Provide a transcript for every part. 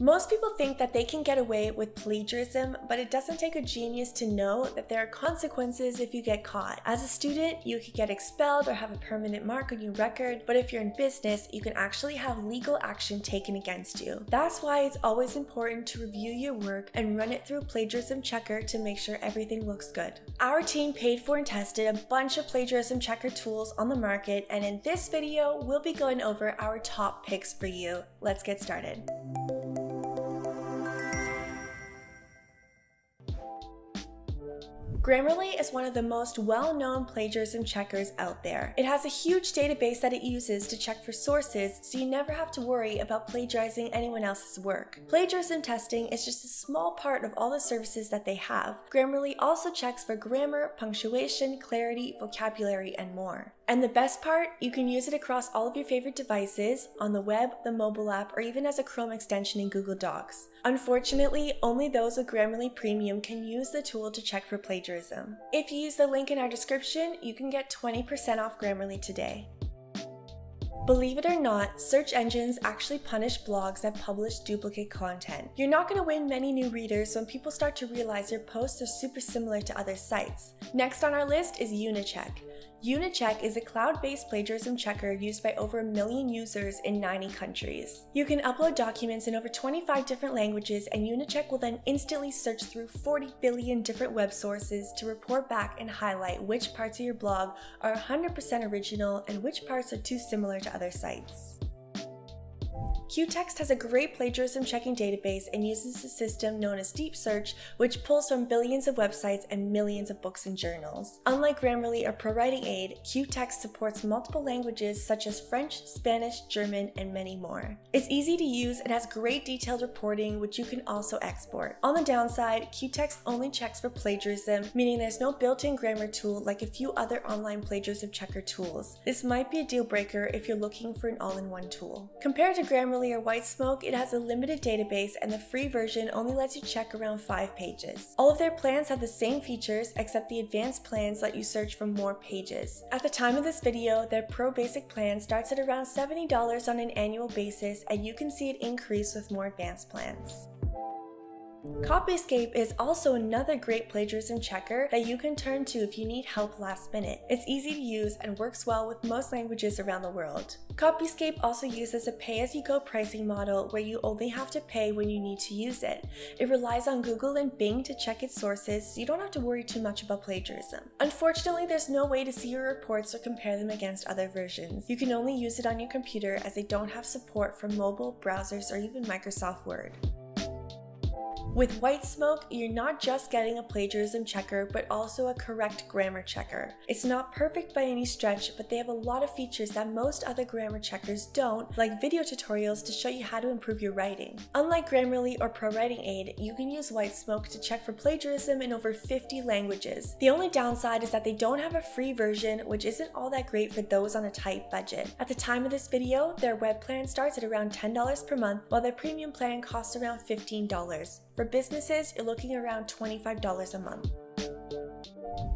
Most people think that they can get away with plagiarism, but it doesn't take a genius to know that there are consequences if you get caught. As a student, you could get expelled or have a permanent mark on your record, but if you're in business, you can actually have legal action taken against you. That's why it's always important to review your work and run it through a plagiarism checker to make sure everything looks good. Our team paid for and tested a bunch of plagiarism checker tools on the market, and in this video, we'll be going over our top picks for you. Let's get started. Grammarly is one of the most well-known plagiarism checkers out there. It has a huge database that it uses to check for sources, so you never have to worry about plagiarizing anyone else's work. Plagiarism testing is just a small part of all the services that they have. Grammarly also checks for grammar, punctuation, clarity, vocabulary, and more. And the best part, you can use it across all of your favorite devices, on the web, the mobile app, or even as a Chrome extension in Google Docs. Unfortunately, only those with Grammarly Premium can use the tool to check for plagiarism. If you use the link in our description, you can get 20% off Grammarly today. Believe it or not, search engines actually punish blogs that publish duplicate content. You're not going to win many new readers when people start to realize your posts are super similar to other sites. Next on our list is Unicheck. Unicheck is a cloud-based plagiarism checker used by over a million users in 90 countries. You can upload documents in over 25 different languages and Unicheck will then instantly search through 40 billion different web sources to report back and highlight which parts of your blog are 100% original and which parts are too similar to other sites. Quetext has a great plagiarism checking database and uses a system known as Deep Search, which pulls from billions of websites and millions of books and journals. Unlike Grammarly or ProWriting Aid, Quetext supports multiple languages such as French, Spanish, German, and many more. It's easy to use and has great detailed reporting, which you can also export. On the downside, Quetext only checks for plagiarism, meaning there's no built-in grammar tool like a few other online plagiarism checker tools. This might be a deal breaker if you're looking for an all-in-one tool. Compared to Grammarly or Whitesmoke, it has a limited database and the free version only lets you check around 5 pages. All of their plans have the same features except the advanced plans let you search for more pages. At the time of this video, their Pro Basic plan starts at around $70 on an annual basis and you can see it increase with more advanced plans. Copyscape is also another great plagiarism checker that you can turn to if you need help last minute. It's easy to use and works well with most languages around the world. Copyscape also uses a pay-as-you-go pricing model where you only have to pay when you need to use it. It relies on Google and Bing to check its sources so you don't have to worry too much about plagiarism. Unfortunately, there's no way to see your reports or compare them against other versions. You can only use it on your computer as they don't have support for mobile, browsers, or even Microsoft Word. With Whitesmoke, you're not just getting a plagiarism checker, but also a correct grammar checker. It's not perfect by any stretch, but they have a lot of features that most other grammar checkers don't, like video tutorials to show you how to improve your writing. Unlike Grammarly or ProWriting Aid, you can use Whitesmoke to check for plagiarism in over 50 languages. The only downside is that they don't have a free version, which isn't all that great for those on a tight budget. At the time of this video, their web plan starts at around $10 per month, while their premium plan costs around $15. For businesses, you're looking around $25 a month.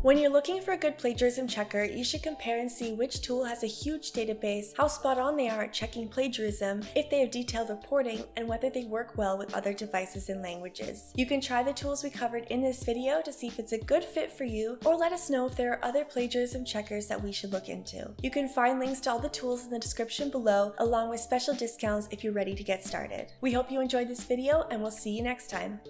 When you're looking for a good plagiarism checker, you should compare and see which tool has a huge database, how spot on they are at checking plagiarism, if they have detailed reporting, and whether they work well with other devices and languages. You can try the tools we covered in this video to see if it's a good fit for you, or let us know if there are other plagiarism checkers that we should look into. You can find links to all the tools in the description below, along with special discounts if you're ready to get started. We hope you enjoyed this video, and we'll see you next time.